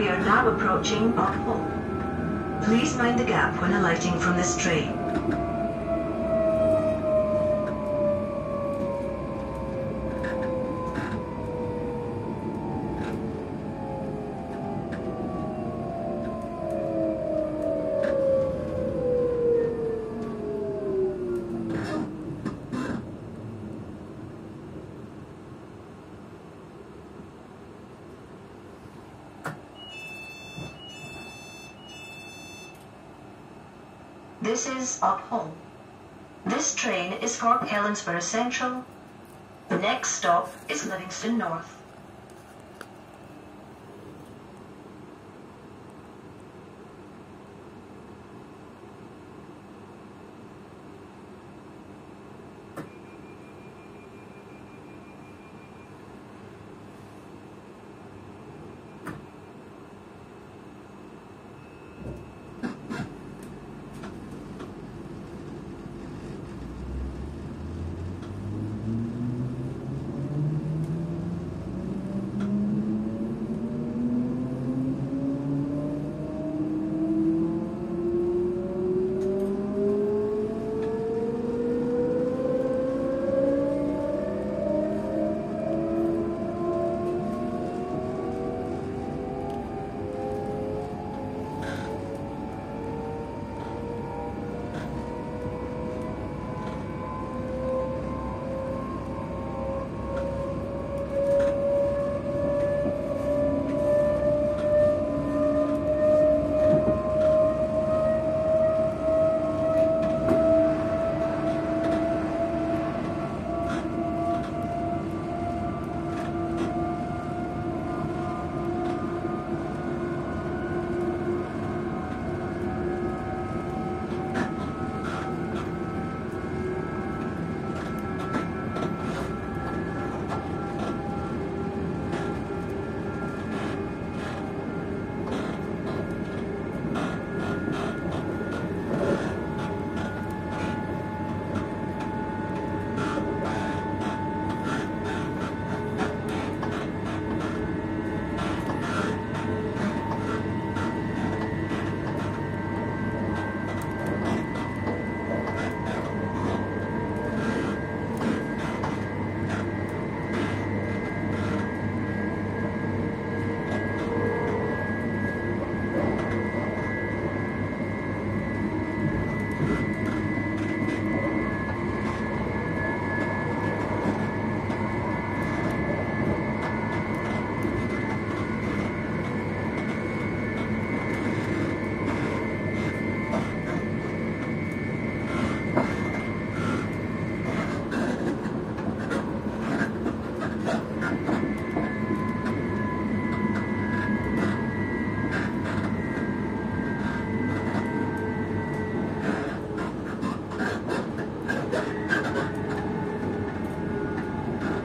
We are now approaching Uphall. Please mind the gap when alighting from this train. This is Uphall. This train is for Helensburgh Central. The next stop is Livingston North.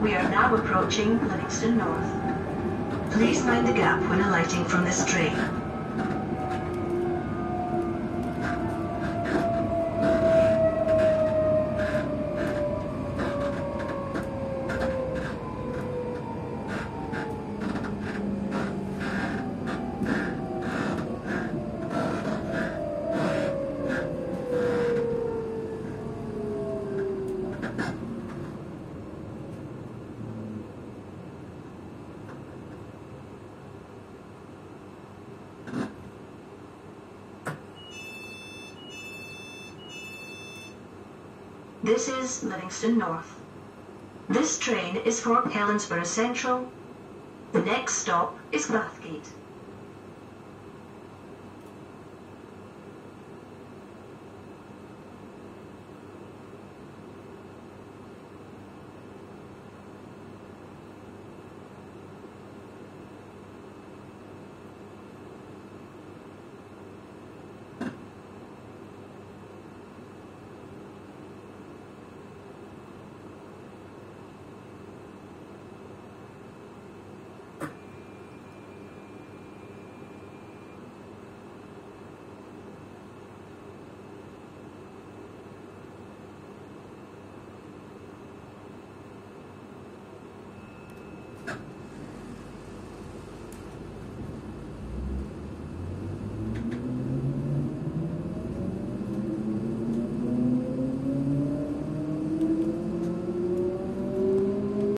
We are now approaching Livingston North. Please mind the gap when alighting from this train. This is Livingston North. This train is for Helensburgh Central. The next stop is Bathgate.